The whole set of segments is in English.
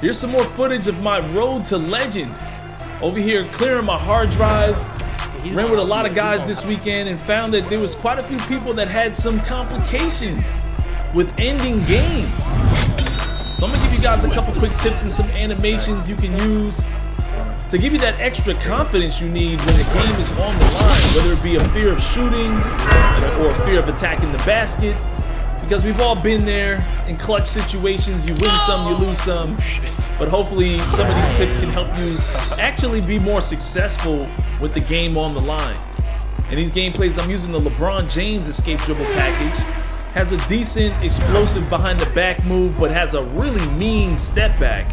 Here's some more footage of my road to legend. Over here, clearing my hard drive. Ran with a lot of guys this weekend and found that there was quite a few people that had some complications with ending games. So I'm gonna give you guys a couple quick tips and some animations you can use to give you that extra confidence you need when the game is on the line, whether it be a fear of shooting or a fear of attacking the basket. Because we've all been there in clutch situations. You win some, you lose some. But hopefully some of these tips can help you actually be more successful with the game on the line. In these gameplays, I'm using the LeBron James escape dribble package. Has a decent explosive behind the back move, but has a really mean step back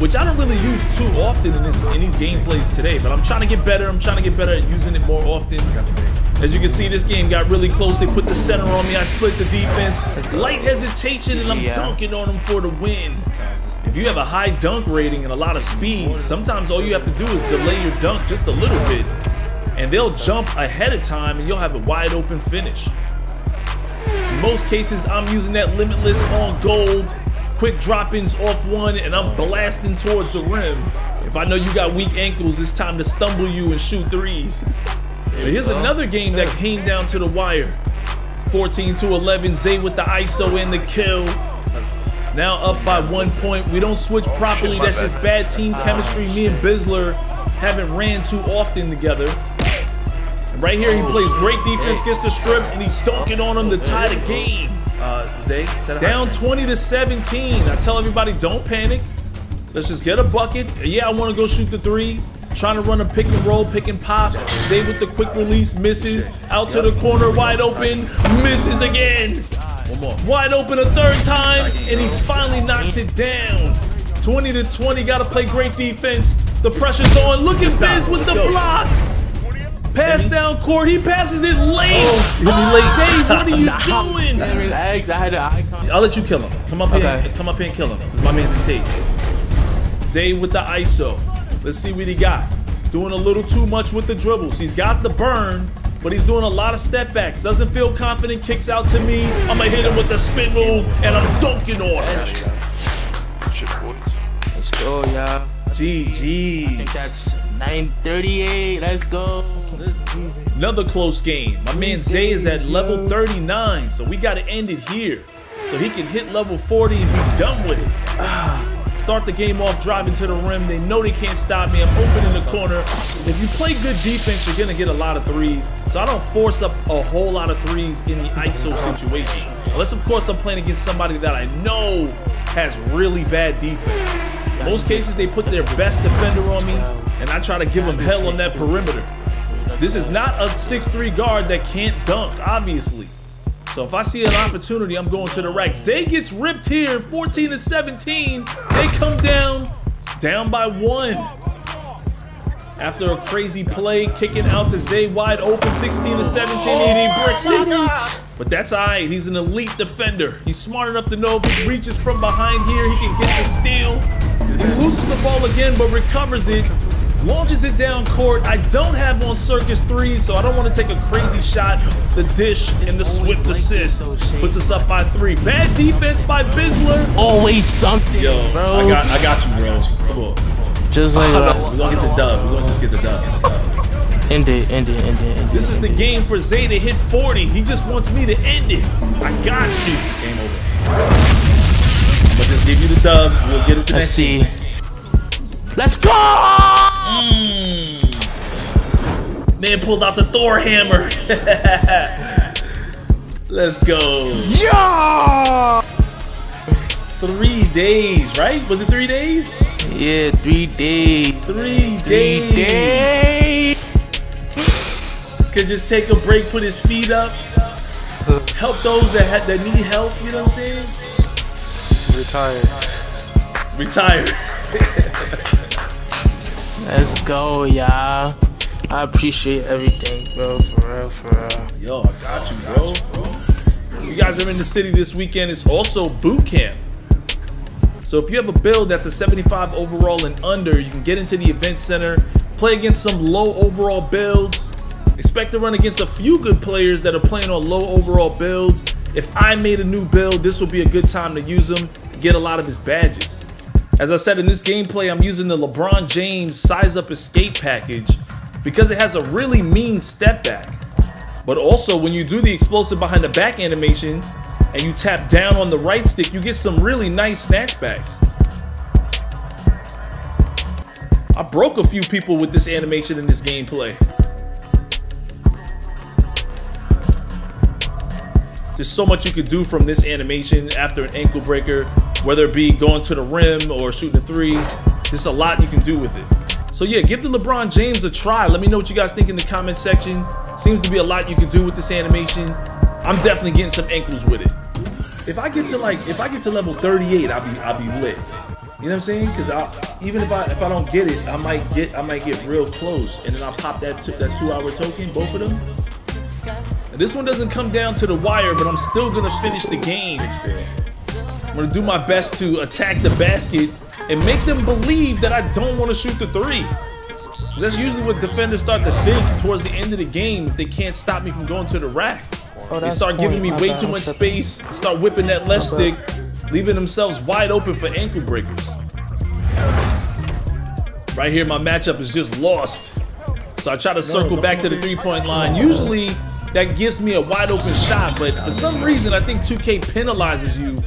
which I don't really use too often in, this, in these gameplays today, but I'm trying to get better. I'm trying to get better at using it more often. As you can see, this game got really close. They put the center on me. I split the defense. Light hesitation, and I'm dunking on them for the win. If you have a high dunk rating and a lot of speed, sometimes all you have to do is delay your dunk just a little bit. And they'll jump ahead of time, and you'll have a wide open finish. In most cases, I'm using that limitless on gold quick drop-ins off one and I'm blasting towards the rim. If I know you got weak ankles, it's time to stumble you and shoot threes. But here's another game that came down to the wire. 14 to 11, Zay with the ISO and the kill. Now up by one point. We don't switch properly. That's just bad team chemistry. Me and Bizler haven't ran too often together. And right here, he plays great defense, gets the strip, and he's dunking on him to tie the game. Uh, Zay, down 20 to 17. I tell everybody, don't panic. Let's just get a bucket. Yeah, I want to go shoot the three. Trying to run a pick and roll, pick and pop. Zay with the quick release, misses. Out to the corner, wide open, misses again. One more. Wide open a third time, and he finally knocks it down. 20 to 20, got to play great defense. The pressure's on. Look at Biz with the block. Pass down court. He passes it late. Oh, hit ah, late. Zay, what are you doing? I'll let you kill him. Come up okay. here. Come up here and kill him. Cause my man's a taste. Zay with the ISO. Let's see what he got. Doing a little too much with the dribbles. He's got the burn, but he's doing a lot of step backs. Doesn't feel confident. Kicks out to me. I'm gonna hit him with the spin move, and I'm dunking on him. Let's go, y'all. GG. I think that's 938. Let's go. Another close game. My man Zay is at level 39, so we got to end it here. So he can hit level 40 and be done with it. Ah. Start the game off driving to the rim. They know they can't stop me. I'm open in the corner. If you play good defense, you're going to get a lot of threes. So I don't force up a whole lot of threes in the ISO situation. Unless, of course, I'm playing against somebody that I know has really bad defense In most cases, they put their best defender on me, and I try to give them hell on that perimeter. This is not a 6'3 guard that can't dunk, obviously. So if I see an opportunity, I'm going to the rack. Zay gets ripped here, 14 to 17. They come down, down by one. After a crazy play, kicking out to Zay wide open, 16 to 17, and he bricks it. Oh but that's alright. He's an elite defender. He's smart enough to know if he reaches from behind here, he can get the steal. He loses the ball again, but recovers it. Launches it down court. I don't have on Circus 3, so I don't want to take a crazy shot. The dish and the swift assist puts us up by three. Bad defense by Bizler. Always something, Yo, bro. I got, I got you, bro. Cool. Just like that. We're going to get the dub. We're going to just get the dub. End it, end it, end it, end it. This is the game for Zay to hit 40. He just wants me to end it. I got you. Game over. But just give you the dub. We'll get it the Let's see. Let's go! Mm. Man pulled out the Thor hammer. Let's go. Yeah! Three days, right? Was it three days? Yeah, three days. Three, three days. days. Could just take a break, put his feet up, help those that that need help. You know what I'm saying? Retire. Retire. Let's go, y'all. I appreciate everything, bro. For real, for real. Yo, I got you, bro. You guys are in the city this weekend. It's also boot camp. So if you have a build that's a 75 overall and under, you can get into the event center, play against some low overall builds. Expect to run against a few good players that are playing on low overall builds. If I made a new build, this would be a good time to use them get a lot of his badges. As I said in this gameplay, I'm using the LeBron James size up escape package because it has a really mean step back. But also when you do the explosive behind the back animation and you tap down on the right stick, you get some really nice snatchbacks. I broke a few people with this animation in this gameplay. There's so much you could do from this animation after an ankle breaker, whether it be going to the rim or shooting a three. There's a lot you can do with it. So yeah, give the LeBron James a try. Let me know what you guys think in the comment section. Seems to be a lot you can do with this animation. I'm definitely getting some ankles with it. If I get to like, if I get to level 38, I'll be, I'll be lit. You know what I'm saying? Because even if I if I don't get it, I might get I might get real close, and then I'll pop that that two hour token, both of them. And this one doesn't come down to the wire, but I'm still gonna finish the game. I'm gonna do my best to attack the basket and make them believe that I don't want to shoot the three. That's usually what defenders start to think towards the end of the game if they can't stop me from going to the rack. Oh, they start giving me way too much space, start whipping that left stick, leaving themselves wide open for ankle breakers. Right here, my matchup is just lost. So I try to circle back to the three-point line. Usually, that gives me a wide open shot, but for some reason, I think 2K penalizes you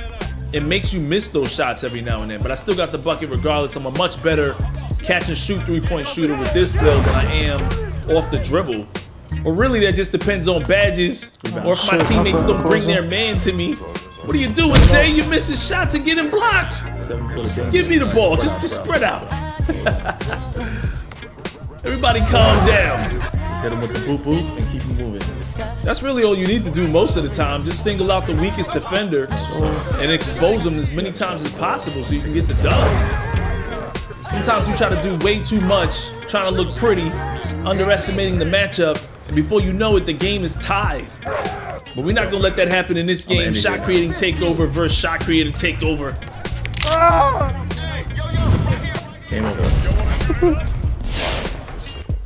and makes you miss those shots every now and then. But I still got the bucket regardless. I'm a much better catch and shoot three-point shooter with this build than I am off the dribble. Or really, that just depends on badges, or if my teammates don't bring their man to me. What are you doing, Zay You're missing shots and getting blocked. Give me the ball. Just, just spread out. Everybody calm down. Just hit him with the boop boop and keep him moving. That's really all you need to do most of the time. Just single out the weakest defender and expose them as many times as possible so you can get the dub. Sometimes we try to do way too much, trying to look pretty, underestimating the matchup, and before you know it, the game is tied. But we're not gonna let that happen in this game. Shot creating takeover versus shot creating takeover. Ah! Game over.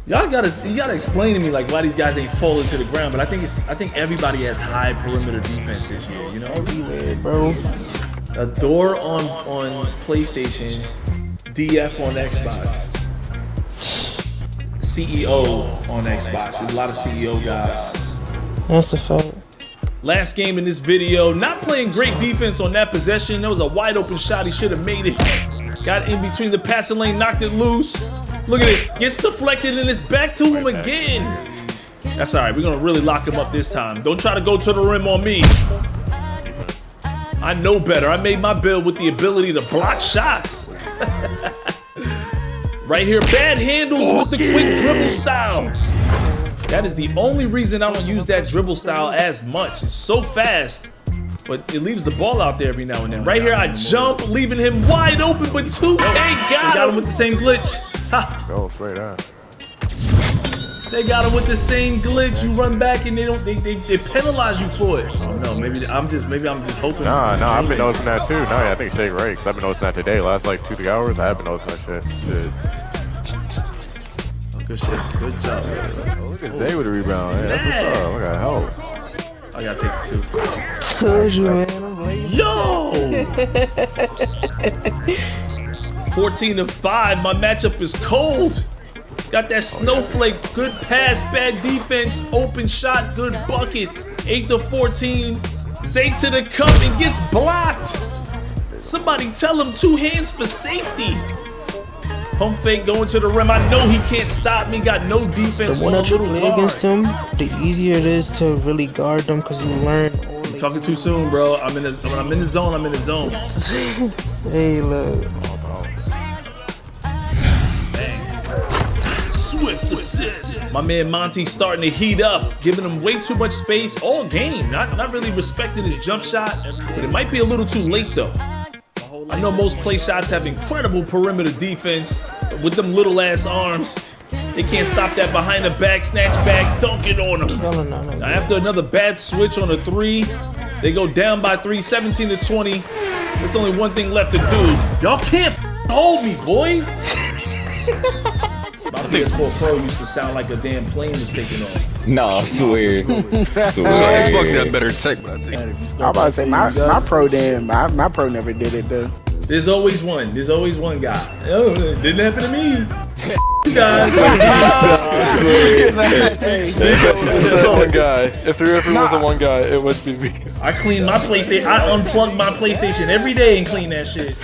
Y'all gotta you gotta explain to me like why these guys ain't falling to the ground, but I think it's I think everybody has high perimeter defense this year, you know? Everywhere, bro. A door on on PlayStation, DF on Xbox. CEO on Xbox. There's a lot of CEO guys. That's a fact. Last game in this video, not playing great defense on that possession. That was a wide open shot. He should have made it. Got in between the passing lane, knocked it loose. Look at this. Gets deflected and it's back to him again. That's all right. We're going to really lock him up this time. Don't try to go to the rim on me. I know better. I made my build with the ability to block shots. right here, bad handles with the quick dribble style. That is the only reason I don't use that dribble style as much. It's so fast, but it leaves the ball out there every now and then. Right here, I jump, leaving him wide open, but 2K got, got him with the same glitch. Ha. Go straight on. They got him with the same glitch. You run back and they don't. They, they, they penalize you for it. Oh no, maybe I'm just maybe I'm just hoping. Nah, nah, I've been noticing that too. Nah, I think Shake right. Cause I've been noticing that today. Last like two three hours, I have been noticing that shit. shit. Good shit. Good job. Oh, look at oh. Zay with the rebound. Hey, that's what's up. Look at help. I gotta take the two. Told you, man. I'm Yo! 14 to 5. My matchup is cold. Got that oh, snowflake. Good pass, bad defense, open shot, good bucket. 8 to 14. Zay to the cup and gets blocked. Somebody tell him two hands for safety. Pump fake going to the rim. I know he can't stop me. Got no defense. The more that you play against him, the easier it is to really guard them because you learn. You're talking too soon, bro. I'm in the when I'm in the zone. I'm in the zone. hey, look. Swift assist. My man Monty starting to heat up, giving him way too much space all game. Not not really respecting his jump shot, but it might be a little too late though. I know most play shots have incredible perimeter defense with them little ass arms. They can't stop that behind the back, snatch back, dunk it on them. Now, after another bad switch on a three, they go down by three, 17 to 20. There's only one thing left to do. Y'all can't hold me, boy. My PS4 Pro used to sound like a damn plane was taking off. No, I swear. swear. Xbox got better tech, but I think. I'm about to say my, my pro damn my, my pro never did it though. There's always one. There's always one guy. Oh, it didn't happen to me. You guys. There's one guy. If there ever was a one guy, it would be me. I clean my PlayStation. I unplug my PlayStation every day and clean that shit.